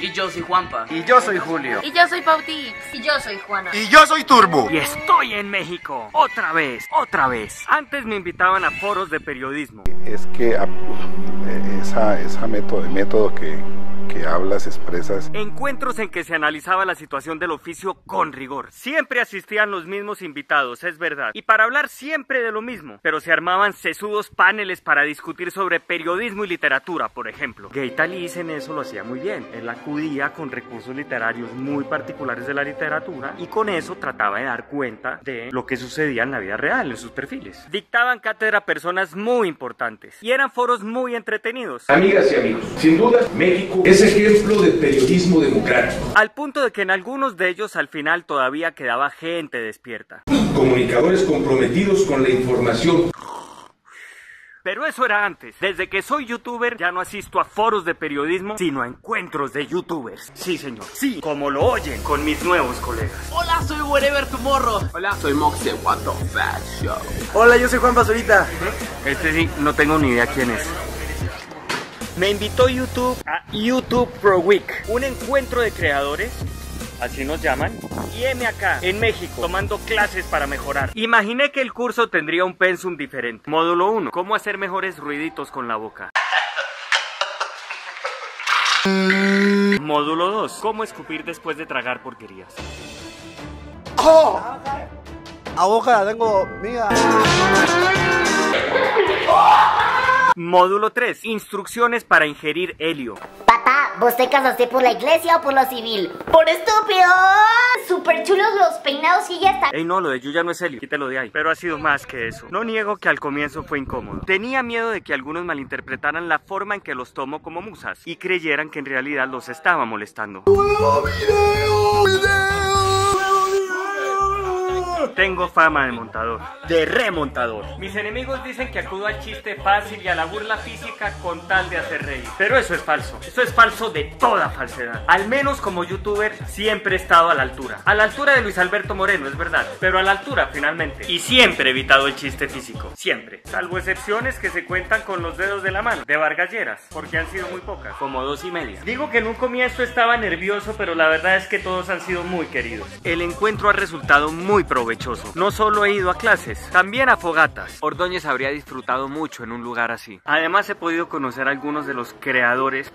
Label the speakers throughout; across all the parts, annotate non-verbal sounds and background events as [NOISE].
Speaker 1: Y yo soy Juanpa.
Speaker 2: Y yo soy Julio.
Speaker 3: Y yo soy Pauti.
Speaker 4: Y yo soy Juana.
Speaker 2: Y yo soy Turbo.
Speaker 5: Y estoy en México. Otra vez, otra vez. Antes me invitaban a foros de periodismo.
Speaker 6: Es que a- esa, esa método, método que, que hablas, expresas,
Speaker 5: Encuentros en que se analizaba la situación del oficio con rigor. Siempre asistían los mismos invitados, es verdad. Y para hablar siempre de lo mismo. Pero se armaban sesudos paneles para discutir sobre periodismo y literatura, por ejemplo. Gaita Liz en eso lo hacía muy bien. Él acudía con recursos literarios muy particulares de la literatura y con eso trataba de dar cuenta de lo que sucedía en la vida real, en sus perfiles. Dictaban cátedra a personas muy importantes y eran foros muy entretenidos.
Speaker 7: Amigas y amigos, sin duda México es ejemplo de periodismo democrático.
Speaker 5: Al punto de que en algunos de ellos al final todavía quedaba gente despierta.
Speaker 7: Comunicadores comprometidos con la información.
Speaker 5: Pero eso era antes. Desde que soy youtuber ya no asisto a foros de periodismo, sino a encuentros de youtubers. Sí, señor. Sí, como lo oyen con mis nuevos colegas.
Speaker 1: Hola, soy Wherever Tomorrow.
Speaker 8: Hola, soy Moxe, What the Fat Show.
Speaker 2: Hola, yo soy Juan Basurita.
Speaker 5: Este sí, no tengo ni idea quién es. Me invitó YouTube a YouTube Pro Week, un encuentro de creadores, así nos llaman, y M acá, en México, tomando clases para mejorar. Imaginé que el curso tendría un pensum diferente. Módulo 1, cómo hacer mejores ruiditos con la boca. Módulo 2, cómo escupir después de tragar porquerías.
Speaker 2: A boca tengo mía.
Speaker 5: Módulo 3, instrucciones para ingerir helio.
Speaker 4: Papá, ¿vos te casaste por la iglesia o por lo civil? ¡Por estúpido! Súper chulos los peinados y ya está.
Speaker 5: Ey, no, lo de Yuya no es helio, quítelo de ahí. Pero ha sido más que eso. No niego que al comienzo fue incómodo. Tenía miedo de que algunos malinterpretaran la forma en que los tomo como musas y creyeran que en realidad los estaba molestando. Tengo fama de montador, de remontador. Mis enemigos dicen que acudo al chiste fácil y a la burla física con tal de hacer reír. Pero eso es falso. Eso es falso de toda falsedad. Al menos como youtuber siempre he estado a la altura. A la altura de Luis Alberto Moreno, es verdad. Pero a la altura finalmente. Y siempre he evitado el chiste físico. Siempre. Salvo excepciones que se cuentan con los dedos de la mano. De Vargalleras. Porque han sido muy pocas. Como dos y media. Digo que en un comienzo estaba nervioso, pero la verdad es que todos han sido muy queridos. El encuentro ha resultado muy provechoso. No solo he ido a clases, también a fogatas. Ordóñez habría disfrutado mucho en un lugar así. Además he podido conocer a algunos de los creadores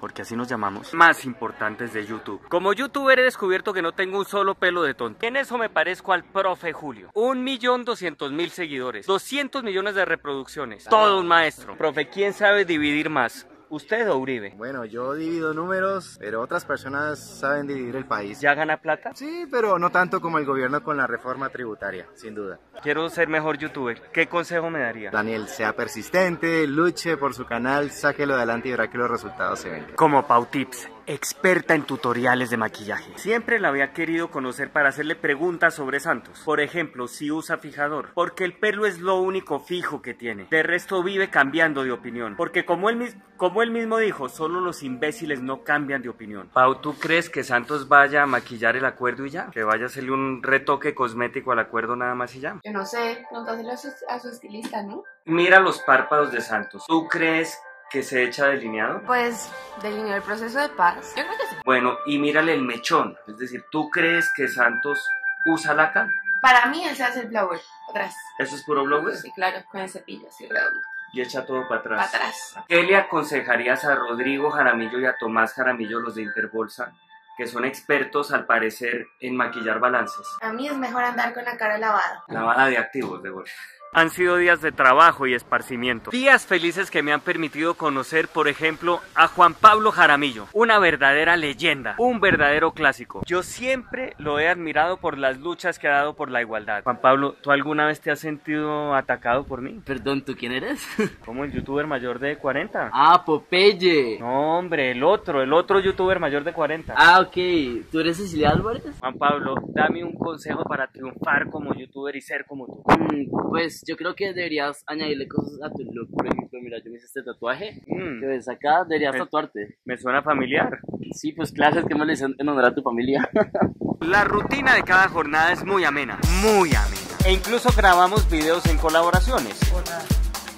Speaker 5: porque así nos llamamos, más importantes de YouTube. Como youtuber he descubierto que no tengo un solo pelo de tonto. En eso me parezco al profe Julio. Un millón doscientos mil seguidores, 200 millones de reproducciones. Todo un maestro. Profe, ¿quién sabe dividir más? ¿Usted o Uribe?
Speaker 2: Bueno, yo divido números, pero otras personas saben dividir el país.
Speaker 5: ¿Ya gana plata?
Speaker 2: Sí, pero no tanto como el gobierno con la reforma tributaria, sin duda.
Speaker 5: Quiero ser mejor youtuber. ¿Qué consejo me daría?
Speaker 2: Daniel, sea persistente, luche por su canal, sáquelo adelante y verá que los resultados se ven.
Speaker 5: Como Pau Tips, experta en tutoriales de maquillaje. Siempre la había querido conocer para hacerle preguntas sobre Santos. Por ejemplo, si usa fijador, porque el pelo es lo único fijo que tiene. De resto vive cambiando de opinión, porque como él, mis- como él mismo dijo, solo los imbéciles no cambian de opinión. Pau, ¿tú crees que Santos vaya a maquillar el acuerdo y ya? Que vaya a hacerle un retoque cosmético al acuerdo nada más y ya.
Speaker 3: Yo no sé, pregúntaselo a su, a su estilista, ¿no?
Speaker 5: Mira los párpados de Santos. ¿Tú crees que se echa delineado?
Speaker 3: Pues delineó el proceso de paz. Yo creo que sí.
Speaker 5: Bueno, y mírale el mechón. Es decir, ¿tú crees que Santos usa laca?
Speaker 3: Para mí él se hace el blower. Atrás.
Speaker 5: ¿Eso es puro blower?
Speaker 3: Sí, claro, con el cepillo así redondo.
Speaker 5: Y echa todo para atrás.
Speaker 3: Para atrás.
Speaker 5: ¿Qué le aconsejarías a Rodrigo Jaramillo y a Tomás Jaramillo, los de Interbolsa, que son expertos al parecer en maquillar balances?
Speaker 3: A mí es mejor andar con la cara lavada.
Speaker 5: Lavada de activos de golpe. Han sido días de trabajo y esparcimiento. Días felices que me han permitido conocer, por ejemplo, a Juan Pablo Jaramillo, una verdadera leyenda, un verdadero clásico. Yo siempre lo he admirado por las luchas que ha dado por la igualdad. Juan Pablo, ¿tú alguna vez te has sentido atacado por mí?
Speaker 1: Perdón, ¿tú quién eres? [LAUGHS]
Speaker 5: Como el youtuber mayor de 40.
Speaker 1: ah, Popeye.
Speaker 5: No, hombre, el otro, el otro youtuber mayor de 40.
Speaker 1: Ah, ok. ¿Tú eres Cecilia Álvarez?
Speaker 5: Juan Pablo, dame un consejo para triunfar como youtuber y ser como tú.
Speaker 1: Mm, pues yo creo que deberías añadirle cosas a tu look. Por ejemplo, mira, yo me hice este tatuaje.
Speaker 5: Mm,
Speaker 1: Que ves acá, deberías
Speaker 5: Me-
Speaker 1: tatuarte.
Speaker 5: me suena familiar.
Speaker 1: Sí, pues clases que me le dicen en honor a tu familia. [LAUGHS]
Speaker 5: La rutina de cada jornada es muy amena, muy amena. E incluso grabamos videos en colaboraciones.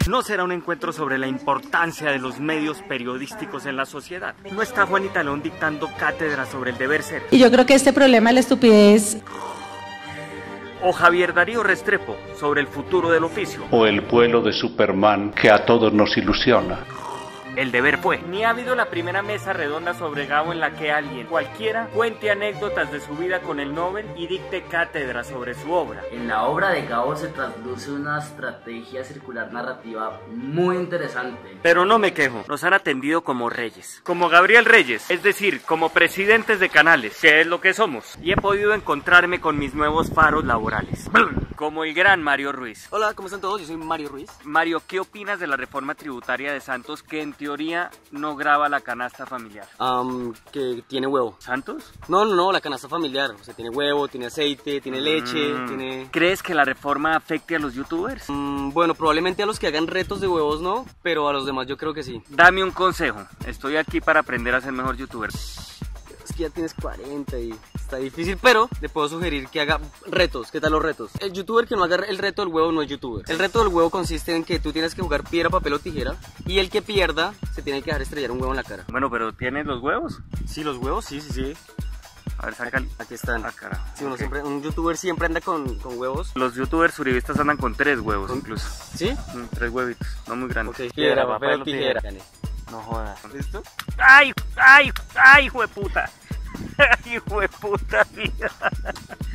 Speaker 5: No será un encuentro sobre la importancia de los medios periodísticos en la sociedad. No está Juanita León dictando cátedra sobre el deber ser.
Speaker 9: Y yo creo que este problema de la estupidez
Speaker 5: O Javier Darío Restrepo sobre el futuro del oficio.
Speaker 10: o el vuelo de Superman que a todos nos ilusiona.
Speaker 5: El deber fue. Ni ha habido la primera mesa redonda sobre Gabo en la que alguien, cualquiera, cuente anécdotas de su vida con el Nobel y dicte cátedra sobre su obra.
Speaker 1: En la obra de Gabo se trasluce una estrategia circular narrativa muy interesante.
Speaker 5: Pero no me quejo, nos han atendido como reyes. Como Gabriel Reyes, es decir, como presidentes de canales, que es lo que somos. Y he podido encontrarme con mis nuevos faros laborales. [CLEARS THROAT] Como el gran Mario Ruiz.
Speaker 11: Hola, ¿cómo están todos? Yo soy Mario Ruiz.
Speaker 5: Mario, ¿qué opinas de la reforma tributaria de Santos que en teoría no graba la canasta familiar?
Speaker 11: Am, que tiene huevo.
Speaker 5: ¿Santos?
Speaker 11: No, no, no, la canasta familiar. O sea, tiene huevo, tiene aceite, tiene leche,
Speaker 5: Mm.
Speaker 11: tiene...
Speaker 5: ¿Crees que la reforma afecte a los youtubers?
Speaker 11: Mm, bueno, probablemente a los que hagan retos de huevos no, pero a los demás yo creo que sí.
Speaker 5: Dame un consejo. Estoy aquí para aprender a ser mejor youtuber.
Speaker 11: Que ya tienes 40 y está difícil, pero le puedo sugerir que haga retos. ¿Qué tal los retos? El youtuber que no haga el reto del huevo no es youtuber. El reto del huevo consiste en que tú tienes que jugar piedra, papel o tijera y el que pierda se tiene que dejar estrellar un huevo en la cara.
Speaker 5: Bueno, pero ¿tienes los huevos?
Speaker 11: Sí, los huevos, sí, sí, sí.
Speaker 5: A ver, saca.
Speaker 11: Aquí están.
Speaker 5: Ah.
Speaker 11: Sí, uno siempre, un youtuber siempre anda con, con huevos.
Speaker 5: Los youtubers suribistas andan con tres huevos incluso.
Speaker 11: ¿Sí?
Speaker 5: Mm, tres huevitos, no muy grandes.
Speaker 11: Ok, piedra, papel o tijera.
Speaker 5: No jodas.
Speaker 11: ¿Listo?
Speaker 5: ¡Ay! ¡Ay! ¡Ay, jueputa! [LAUGHS] ¡Ay, vida!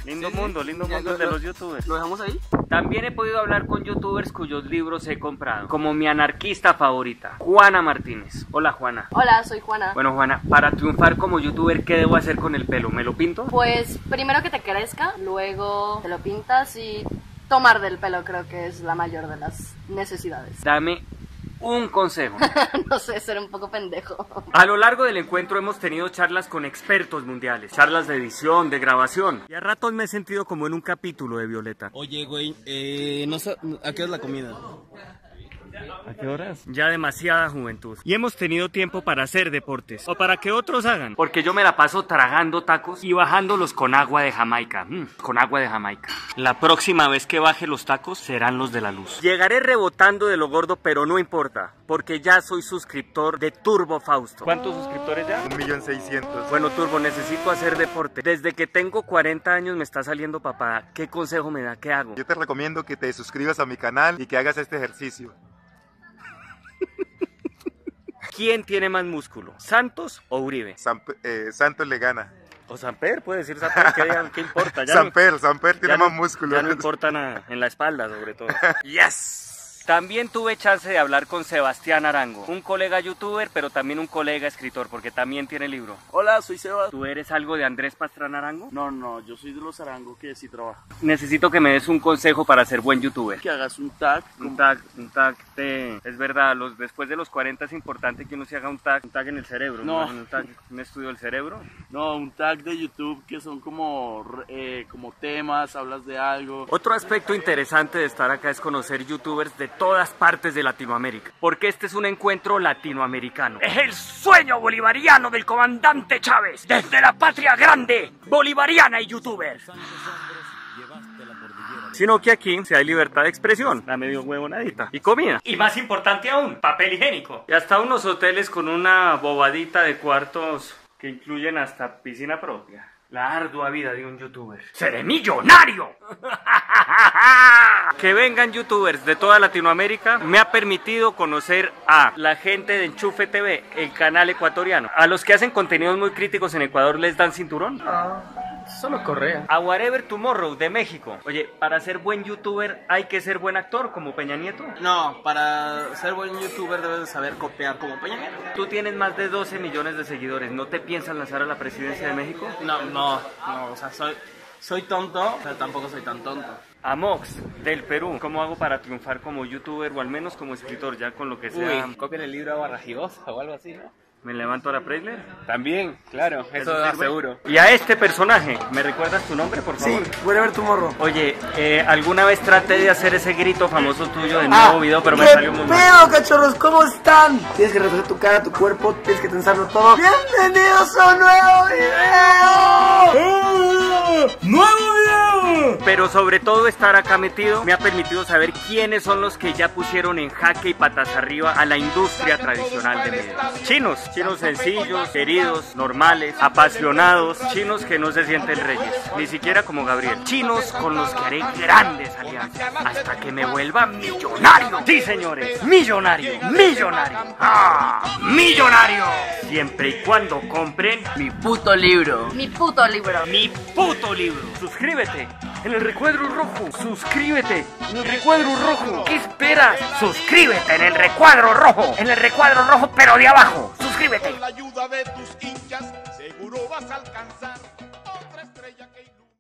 Speaker 5: Lindo
Speaker 11: Sí,
Speaker 5: mundo, lindo mundo
Speaker 11: lo-
Speaker 5: el de
Speaker 11: lo-
Speaker 5: los youtubers.
Speaker 11: ¿Lo dejamos ahí?
Speaker 5: También he podido hablar con youtubers cuyos libros he comprado, como mi anarquista favorita, Juana Martínez. Hola, Juana.
Speaker 12: Hola, soy Juana.
Speaker 5: Bueno, Juana, para triunfar como youtuber, ¿qué debo hacer con el pelo? ¿Me lo pinto?
Speaker 12: Pues primero que te crezca, luego te lo pintas y tomar del pelo creo que es la mayor de las necesidades.
Speaker 5: Dame un consejo. [LAUGHS]
Speaker 12: no sé, ser un poco pendejo.
Speaker 5: A lo largo del encuentro hemos tenido charlas con expertos mundiales, charlas de edición, de grabación. Y a ratos me he sentido como en un capítulo de Violeta.
Speaker 11: Oye, güey, eh, no sé, ¿a qué es la comida?
Speaker 5: ¿A qué horas? Ya demasiada juventud. Y hemos tenido tiempo para hacer deportes. O para que otros hagan. Porque yo me la paso tragando tacos y bajándolos con agua de Jamaica. Mm, con agua de Jamaica. La próxima vez que baje los tacos serán los de la luz. Llegaré rebotando de lo gordo, pero no importa. Porque ya soy suscriptor de Turbo Fausto. ¿Cuántos suscriptores ya?
Speaker 2: Un millón seiscientos.
Speaker 5: Bueno, Turbo, necesito hacer deporte. Desde que tengo 40 años me está saliendo papá. ¿Qué consejo me da? ¿Qué hago?
Speaker 2: Yo te recomiendo que te suscribas a mi canal y que hagas este ejercicio.
Speaker 5: ¿Quién tiene más músculo? ¿Santos o Uribe?
Speaker 2: Eh, Santos le gana.
Speaker 5: O Samper, puede decir Samper, ¿qué? ¿Qué importa? Ya
Speaker 2: Samper, Samper tiene
Speaker 5: no-
Speaker 2: más músculo.
Speaker 5: Ya no importa nada, en la espalda sobre todo. [LAUGHS] ¡Yes! También tuve chance de hablar con Sebastián Arango, un colega youtuber, pero también un colega escritor, porque también tiene libro.
Speaker 1: Hola, soy Seba.
Speaker 5: ¿Tú eres algo de Andrés Pastrana Arango?
Speaker 1: No, no, yo soy de los Arango que sí trabaja.
Speaker 5: Necesito que me des un consejo para ser buen youtuber.
Speaker 1: Que hagas un tag.
Speaker 5: Un tag, un tag de... Es verdad, los, después de los 40 es importante que uno se haga un tag, un tag en el cerebro.
Speaker 1: No.
Speaker 5: Un, tag, un estudio del cerebro.
Speaker 1: No, un tag de YouTube que son como, eh, como temas, hablas de algo.
Speaker 5: Otro aspecto interesante de estar acá es conocer youtubers de todas partes de Latinoamérica, porque este es un encuentro latinoamericano. Es el sueño bolivariano del comandante Chávez, desde la patria grande, bolivariana y youtuber. Sino que aquí se hay libertad de expresión, la medio huevonadita, y comida. Y más importante aún, papel higiénico. Y hasta unos hoteles con una bobadita de cuartos que incluyen hasta piscina propia. La ardua vida de un youtuber. ¡Seré millonario! [LAUGHS] que vengan youtubers de toda Latinoamérica me ha permitido conocer a la gente de Enchufe TV, el canal ecuatoriano. A los que hacen contenidos muy críticos en Ecuador les dan cinturón.
Speaker 11: Solo correa.
Speaker 5: A Whatever Tomorrow de México. Oye, para ser buen youtuber hay que ser buen actor como Peña Nieto.
Speaker 11: No, para ser buen youtuber debes de saber copiar como Peña Nieto.
Speaker 5: Tú tienes más de 12 millones de seguidores. ¿No te piensas lanzar a la presidencia de México?
Speaker 11: No, no, no, o sea, soy, soy tonto, pero tampoco soy tan tonto.
Speaker 5: A Mox del Perú. ¿Cómo hago para triunfar como youtuber o al menos como escritor ya con lo que sea?
Speaker 11: Uy, copian el libro a Barrajigosa o algo así, ¿no?
Speaker 5: ¿Me levanto a la Preisler?
Speaker 11: También, claro, eso,
Speaker 5: sirve?
Speaker 11: seguro.
Speaker 5: Y a este personaje, ¿me recuerdas tu nombre, por favor?
Speaker 11: Whatever Tomorrow.
Speaker 5: Oye, eh, alguna vez traté de hacer ese grito famoso tuyo de
Speaker 11: Ah,
Speaker 5: nuevo video, pero me salió muy mal.
Speaker 11: pedo, cachorros? ¿Cómo están? Tienes que recoger tu cara, tu cuerpo, tienes que tensarlo todo. ¡Bienvenidos a un nuevo video!
Speaker 5: ¡Nuevo video! Pero sobre todo estar acá metido me ha permitido saber quiénes son los que ya pusieron en jaque y patas arriba a la industria tradicional de medios. Chinos, chinos sencillos, queridos, normales, apasionados, chinos que no se sienten reyes, ni siquiera como Gabriel. Chinos con los que haré grandes alianzas hasta que me vuelva millonario. Sí, señores, millonario, millonario. ¡Ah! ¡Millonario! Siempre y cuando compren
Speaker 1: Mi puto libro.
Speaker 12: Mi puto libro.
Speaker 5: mi puto libro. Suscríbete en el recuadro rojo. Suscríbete en el recuadro rojo. ¿Qué esperas? Suscríbete en el recuadro rojo. En el recuadro rojo, pero de abajo. Suscríbete.
Speaker 13: Con la ayuda de tus hinchas, seguro vas a alcanzar otra estrella que.